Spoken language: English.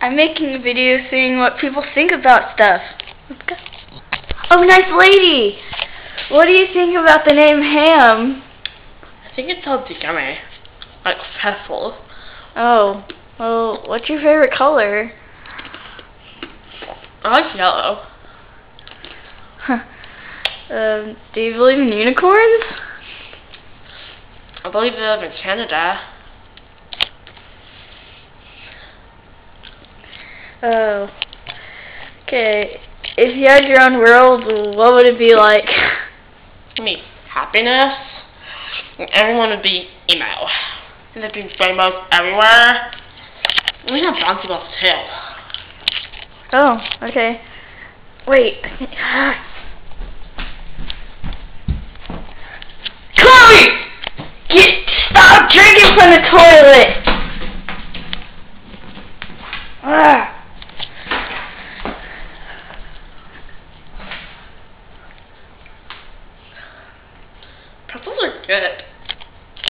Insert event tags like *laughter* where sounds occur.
I'm making a video seeing what people think about stuff. Let's go. Oh, nice lady! What do you think about the name Ham? I think it's all yummy. Like purple. Oh, well, what's your favorite color? I like yellow. Huh. Um, do you believe in unicorns? I believe they live in Canada. Oh. Okay. If you had your own world, what would it be like? *laughs* Me, happiness. And everyone would be emo. And there'd be rainbows everywhere. And we have bouncy balls too. Oh, okay. Wait. Chloe! Get, stop drinking from the toilet! Pretzels are good.